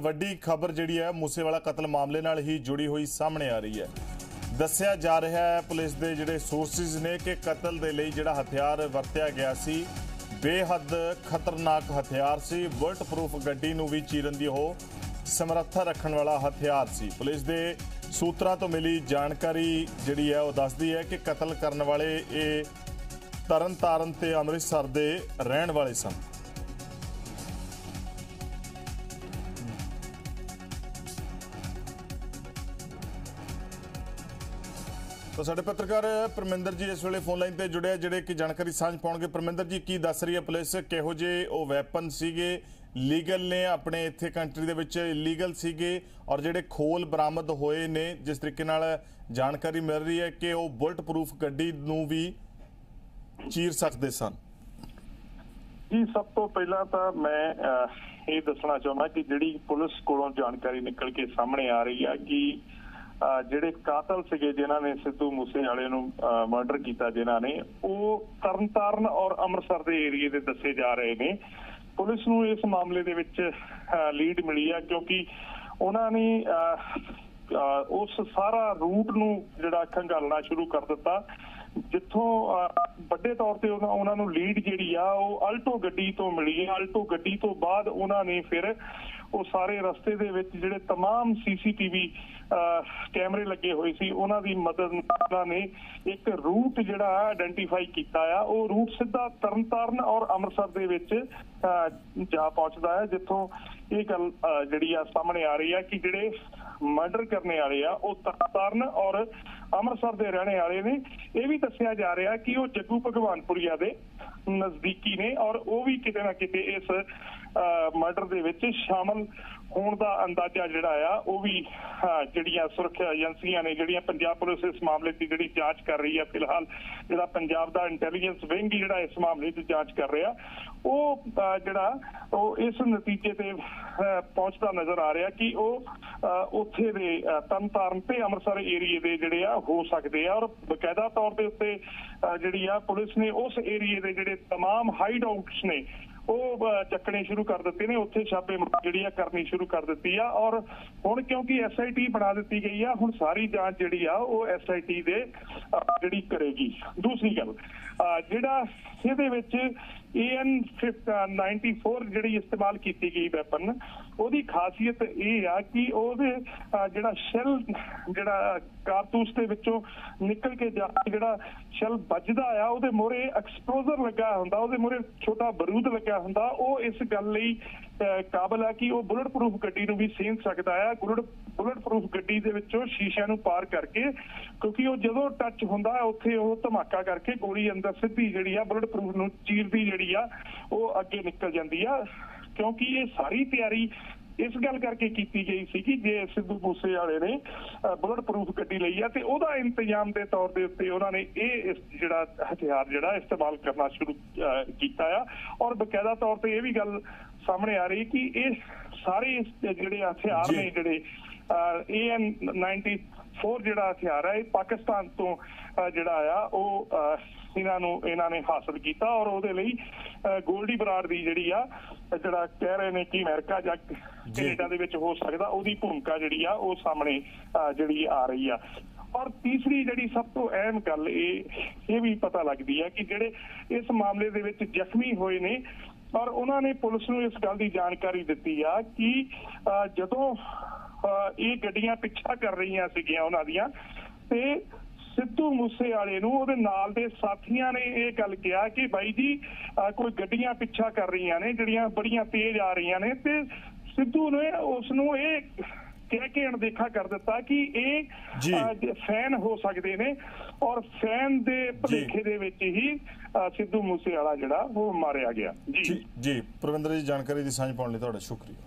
ਵੱਡੀ ਖਬਰ ਜਿਹੜੀ ਹੈ, ਮੂਸੇਵਾਲਾ ਕਤਲ ਮਾਮਲੇ ਨਾਲ ਹੀ ਜੁੜੀ ਹੋਈ ਸਾਹਮਣੇ ਆ ਰਹੀ ਹੈ। ਦੱਸਿਆ ਜਾ ਰਿਹਾ ਹੈ, ਪੁਲਿਸ ਦੇ ਜਿਹੜੇ ਸੋਰਸਿਸ ਨੇ ਕਿ ਕਤਲ ਦੇ ਲਈ ਜਿਹੜਾ ਹਥਿਆਰ ਵਰਤਿਆ ਗਿਆ ਸੀ, ਬੇਹੱਦ ਖਤਰਨਾਕ ਹਥਿਆਰ ਸੀ। ਬੁਲਟ ਪ੍ਰੂਫ ਗੱਡੀ ਨੂੰ ਵੀ ਚੀਰਨ ਦੀ ਉਹ ਸਮਰੱਥਾ ਰੱਖਣ ਵਾਲਾ ਹਥਿਆਰ ਸੀ। ਪੁਲਿਸ ਦੇ ਸੂਤਰਾਂ ਤੋਂ ਮਿਲੀ ਜਾਣਕਾਰੀ ਜਿਹੜੀ ਹੈ, ਉਹ ਦੱਸਦੀ ਹੈ ਕਿ ਕਤਲ ਕਰਨ ਵਾਲੇ ਇਹ ਤਰਨਤਾਰਨ ਤੇ ਅੰਮ੍ਰਿਤਸਰ ਦੇ ਰਹਿਣ ਵਾਲੇ ਸਨ। ਤਾਂ ਸਾਡੇ ਪੱਤਰਕਾਰ ਪਰਮਿੰਦਰ ਜੀ ਇਸ ਵੇਲੇ ਫੋਨ ਲਾਈਨ ਤੇ ਜੁੜਿਆ ਜਿਹੜੇ ਕਿ ਜਾਣਕਾਰੀ ਸਾਂਝ ਪਾਉਣਗੇ। ਪਰਮਿੰਦਰ ਜੀ, ਕੀ ਦੱਸ ਰਹੀ ਹੈ ਪੁਲਿਸ? ਕਿਹੋ ਜਿਹੇ ਉਹ ਵੈਪਨ ਸੀਗੇ? ਲੀਗਲ ਨੇ ਆਪਣੇ ਇੱਥੇ ਕੰਟਰੀ ਦੇ ਵਿੱਚ ਇਲੀਗਲ ਸੀਗੇ ਔਰ ਜਿਹੜੇ ਖੋਲ ਬਰਾਮਦ ਹੋਏ ਨੇ, ਜਿਸ ਤਰੀਕੇ ਨਾਲ ਜਾਣਕਾਰੀ ਮਿਲ ਰਹੀ ਹੈ ਕਿ ਉਹ ਬੁਲਟ ਪ੍ਰੂਫ ਗੱਡੀ ਨੂੰ ਵੀ ਚੀਰ ਸਕਦੇ ਸਨ। ਜੀ, ਸਭ ਤੋਂ ਪਹਿਲਾਂ ਤਾਂ ਮੈਂ ਇਹ ਦੱਸਣਾ ਚਾਹੁੰਦਾ ਕਿ ਜਿਹੜੀ ਪੁਲਿਸ ਕੋਲੋਂ ਜਾਣਕਾਰੀ ਨਿਕਲ ਕੇ ਸਾਹਮਣੇ ਆ ਰਹੀ ਆ ਕਿ ਜਿਹੜੇ ਕਾਤਲ ਸੀਗੇ ਜਿਨ੍ਹਾਂ ਨੇ ਸਿੱਧੂ ਮੂਸੇ ਵਾਲੇ ਨੂੰ ਮਰਡਰ ਕੀਤਾ ਜਿਨ੍ਹਾਂ ਨੇ ਉਹ ਤਰਨਤਾਰਨ ਔਰ ਅੰਮ੍ਰਿਤਸਰ ਦੇ ਏਰੀਏ ਦੇ ਦੱਸੇ ਜਾ ਰਹੇ ਨੇ। ਪੁਲਿਸ ਨੂੰ ਇਸ ਮਾਮਲੇ ਦੇ ਵਿੱਚ ਲੀਡ ਮਿਲੀ ਆ ਕਿਉਂਕਿ ਉਹਨਾਂ ਨੇ ਅਹ, ਅਹ, ਉਸ ਸਾਰਾ ਰੂਟ ਨੂੰ ਜਿਹੜਾ ਖੰਗਾਲਣਾ ਸ਼ੁਰੂ ਕਰ ਦਿੱਤਾ। ਜਿੱਥੋਂ ਅਹ, ਵੱਡੇ ਤੌਰ ਤੇ ਉਹਨਾਂ ਉਹਨਾਂ ਨੂੰ ਲੀਡ ਜਿਹੜੀ ਆ ਉਹ ਅਲਟੋ ਗੱਡੀ ਤੋਂ ਮਿਲੀ ਹੈ ਅਲਟੋ ਗੱਡੀ ਤੋਂ ਬਾਅਦ ਉਹਨਾਂ ਨੇ ਫਿਰ ਉਹ ਸਾਰੇ ਰਸਤੇ ਦੇ ਵਿੱਚ ਜਿਹੜੇ तमाम ਸੀਸੀਟੀਵੀ ਕੈਮਰੇ ਲੱਗੇ ਹੋਏ ਸੀ ਉਹਨਾਂ ਦੀ ਮਦਦ ਨਾਲ ਉਹਨਾਂ ਨੇ ਇੱਕ ਰੂਟ ਜਿਹੜਾ ਆਇਡੈਂਟੀਫਾਈ ਕੀਤਾ ਆ ਉਹ ਰੂਟ ਸਿੱਧਾ ਤਰਨਤਾਰਨ ਔਰ ਅੰਮ੍ਰਿਤਸਰ ਦੇ ਵਿੱਚ ਅਹ, ਜਾ ਪਹੁੰਚਦਾ ਹੈ ਜਿੱਥੋਂ ਇਹ ਗੱਲ ਅਹ, ਜਿਹੜੀ ਆ ਸਾਹਮਣੇ ਆ ਰਹੀ ਆ ਕਿ ਜਿਹੜੇ ਮਰਡਰ ਕਰਨੇ ਵਾਲੇ ਆ ਉਹ ਤਰਨਤਾਰਨ ਔਰ ਅੰਮ੍ਰਿਤਸਰ ਦੇ ਰਹਿਣੇ ਵਾਲੇ ਨੇ। ਇਹ ਵੀ ਦੱਸਿਆ ਜਾ ਰਿਹਾ ਕਿ ਉਹ ਜੱਗੂ ਭਗਵਾਨਪੁਰੀਆ ਦੇ ਨਜ਼ਦੀਕੀ ਨੇ ਔਰ ਉਹ ਵੀ ਕਿਤੇ ਨਾ ਕਿਤੇ ਇਸ ਮਰਡਰ ਦੇ ਵਿੱਚ ਸ਼ਾਮਲ ਹੋਣ ਦਾ ਅੰਦਾਜ਼ਾ ਜਿਹੜਾ ਆ ਉਹ ਵੀ ਅਹ, ਜਿਹੜੀਆਂ ਸੁਰੱਖਿਆ ਏਜੰਸੀਆਂ ਨੇ ਜਿਹੜੀਆਂ ਪੰਜਾਬ ਪੁਲਿਸ ਇਸ ਮਾਮਲੇ ਦੀ ਜਿਹੜੀ ਜਾਂਚ ਕਰ ਰਹੀ ਹੈ ਫਿਲਹਾਲ ਜਿਹੜਾ ਪੰਜਾਬ ਦਾ ਇੰਟੈਲੀਜੈਂਸ ਵਿੰਗ ਜਿਹੜਾ ਇਸ ਮਾਮਲੇ ਦੀ ਜਾਂਚ ਕਰ ਰਿਹਾ ਉਹ ਅਹ, ਜਿਹੜਾ ਉਹ ਇਸ ਨਤੀਜੇ ਤੇ ਅਹ, ਪਹੁੰਚਦਾ ਨਜ਼ਰ ਆ ਰਿਹਾ ਕਿ ਉਹ ਅਹ, ਉੱਥੇ ਦੇ ਅਹ, ਤਰਨਤਾਰਨ ਤੇ ਅੰਮ੍ਰਿਤਸਰ ਏਰੀਏ ਦੇ ਜਿਹੜੇ ਆ ਹੋ ਸਕਦੇ ਆ ਔਰ ਬਕਾਇਦਾ ਤੌਰ ਦੇ ਉੱਤੇ ਅਹ, ਜਿਹੜੀ ਆ ਪੁਲਿਸ ਨੇ ਉਸ ਏਰੀਏ ਦੇ ਜਿਹੜੇ तमाम ਹਾਈਡ ਆਊਟਸ ਨੇ ਉਹ ਚੱਕਣੇ ਸ਼ੁਰੂ ਕਰ ਦਿੱਤੇ ਨੇ। ਉੱਥੇ ਛਾਪੇ ਜਿਹੜੀ ਆ ਕਰਨੀ ਸ਼ੁਰੂ ਕਰ ਦਿੱਤੀ ਆ। ਔਰ ਹੁਣ ਕਿਉਂਕਿ ਐਸਆਈਟੀ ਬਣਾ ਦਿੱਤੀ ਗਈ ਆ ਹੁਣ ਸਾਰੀ ਜਾਂਚ ਜਿਹੜੀ ਆ ਉਹ ਐਸਆਈਟੀ ਦੇ ਜਿਹੜੀ ਕਰੇਗੀ। ਦੂਸਰੀ ਗੱਲ ਅਹ, ਜਿਹੜਾ ਇਹਦੇ ਵਿੱਚ AN 94 ਜਿਹੜੀ ਇਸਤੇਮਾਲ ਕੀਤੀ ਗਈ ਵੈਪਨ, ਉਹਦੀ ਖਾਸੀਅਤ ਇਹ ਆ ਕਿ ਉਹਦੇ ਜਿਹੜਾ ਸ਼ੈਲ, ਜਿਹੜਾ ਕਾਰਤੂਸ ਦੇ ਵਿੱਚੋਂ ਨਿਕਲ ਕੇ ਜਾ ਜਿਹੜਾ ਸ਼ੈਲ ਵੱਜਦਾ ਆ, ਉਹਦੇ ਮੋਰੇ ਐਕਸਪਲੋਜ਼ਰ ਲੱਗਾ ਹੁੰਦਾ, ਉਹਦੇ ਮੋਰੇ ਛੋਟਾ ਬਰੂਦ ਲੱਗਾ ਹੁੰਦਾ, ਉਹ ਇਸ ਗੱਲ ਲਈ ਕਾਬਲ ਆ ਕਿ ਉਹ ਬੁਲਟ ਪ੍ਰੂਫ ਗੱਡੀ ਨੂੰ ਵੀ ਸੇਂਧ ਸਕਦਾ ਆ। ਬੁਲਟ ਬੁਲਟ ਪ੍ਰੂਫ ਗੱਡੀ ਦੇ ਵਿੱਚੋਂ ਸ਼ੀਸ਼ਿਆਂ ਨੂੰ ਪਾਰ ਕਰਕੇ ਕਿਉਂਕਿ ਉਹ ਜਦੋਂ ਟੱਚ ਹੁੰਦਾ ਹੈ, ਉੱਥੇ ਉਹ ਧਮਾਕਾ ਕਰਕੇ ਗੋਲੀ ਅੰਦਰ ਸਿੱਧੀ ਜਿਹੜੀ ਆ ਬੁਲਟ ਪ੍ਰੂਫ ਨੂੰ ਚੀਰਦੀ ਜਿਹੜੀ ਆ ਉਹ ਅੱਗੇ ਨਿਕਲ ਜਾਂਦੀ ਆ। ਕਿਉਂਕਿ ਇਹ ਸਾਰੀ ਤਿਆਰੀ ਇਸ ਗੱਲ ਕਰਕੇ ਕੀਤੀ ਗਈ ਸੀ ਕਿ ਜੇ ਸਿੱਧੂ ਮੂਸੇ ਵਾਲੇ ਨੇ ਬੁਲਟ ਪ੍ਰੂਫ ਗੱਡੀ ਲਈ ਆ ਤੇ ਉਹਦਾ ਇੰਤਜ਼ਾਮ ਦੇ ਤੌਰ ਦੇ ਉੱਤੇ ਉਹਨਾਂ ਨੇ ਇਹ ਜਿਹੜਾ ਹਥਿਆਰ ਜਿਹੜਾ ਇਸਤੇਮਾਲ ਕਰਨਾ ਸ਼ੁਰੂ ਕੀਤਾ ਆ ਔਰ ਬਕਾਇਦਾ ਤੌਰ ਤੇ ਇਹ ਵੀ ਗੱਲ ਸਾਹਮਣੇ ਆ ਰਹੀ ਕਿ ਇਹ ਸਾਰੇ ਜਿਹੜੇ ਹਥਿਆਰ। ਨੇ ਜਿਹੜੇ AN 94 ਜਿਹੜਾ ਹਥਿਆਰ ਹੈ ਇਹ ਪਾਕਿਸਤਾਨ ਤੋਂ ਜਿਹੜਾ ਆ ਉਹ ਇਹਨਾਂ ਨੂੰ ਇਹਨਾਂ ਨੇ ਹਾਸਲ ਕੀਤਾ ਔਰ ਉਹਦੇ ਲਈ ਗੋਲਡੀ ਬਰਾੜ ਦੀ ਜਿਹੜੀ ਆ ਜਿਹੜਾ ਕਹਿ ਰਹੇ ਨੇ ਕਿ ਅਮਰੀਕਾ ਜਾਂ ਕੈਨੇਡਾ ਦੇ ਵਿੱਚ ਹੋ ਸਕਦਾ ਉਹਦੀ ਭੂਮਿਕਾ ਜਿਹੜੀ ਆ ਉਹ ਸਾਹਮਣੇ ਜਿਹੜੀ ਆ ਰਹੀ ਆ। ਔਰ ਤੀਸਰੀ ਜਿਹੜੀ ਸਭ ਤੋਂ ਅਹਿਮ ਗੱਲ ਇਹ ਇਹ ਵੀ ਪਤਾ ਲੱਗਦੀ ਹੈ ਕਿ ਜਿਹੜੇ ਇਸ ਮਾਮਲੇ ਦੇ ਵਿੱਚ ਜ਼ਖਮੀ ਹੋਏ ਨੇ ਔਰ ਉਹਨਾਂ ਨੇ ਪੁਲਿਸ ਨੂੰ ਇਸ ਗੱਲ ਦੀ ਜਾਣਕਾਰੀ ਦਿੱਤੀ ਆ ਕਿ ਜਦੋਂ ਇਹ ਗੱਡੀਆਂ ਪਿੱਛਾ ਕਰ ਰਹੀਆਂ ਸੀਗੀਆਂ ਉਹਨਾਂ ਦੀਆਂ ਤੇ ਸਿੱਧੂ ਮੂਸੇ ਵਾਲੇ ਨੂੰ ਉਹਦੇ ਨਾਲ ਦੇ ਸਾਥੀਆਂ ਨੇ ਇਹ ਗੱਲ ਕਿਹਾ ਕਿ ਬਾਈ ਜੀ ਕੋਈ ਗੱਡੀਆਂ ਪਿੱਛਾ ਕਰ ਰਹੀਆਂ ਨੇ ਜਿਹੜੀਆਂ ਬੜੀਆਂ ਤੇਜ਼ ਆ ਰਹੀਆਂ ਨੇ ਤੇ ਸਿੱਧੂ ਨੇ ਉਸ ਨੂੰ ਇਹ ਕਹਿ ਕੇ ਅਣਦੇਖਾ ਕਰ ਦਿੱਤਾ ਕਿ ਇਹ ਫੈਨ ਹੋ ਸਕਦੇ ਨੇ ਔਰ ਫੈਨ ਦੇ ਭਲੇਖੇ ਦੇ ਵਿੱਚ ਹੀ ਸਿੱਧੂ ਮੂਸੇ ਵਾਲਾ ਜਿਹੜਾ ਉਹ ਮਾਰਿਆ ਗਿਆ। ਜੀ। ਜੀ। ਪ੍ਰਵਿੰਦਰ ਜੀ ਜਾਣਕਾਰੀ ਦੀ ਸਾਂਝ ਪਾਉਣ ਲਈ ਤੁਹਾਡਾ ਸ਼ੁਕਰੀਆ।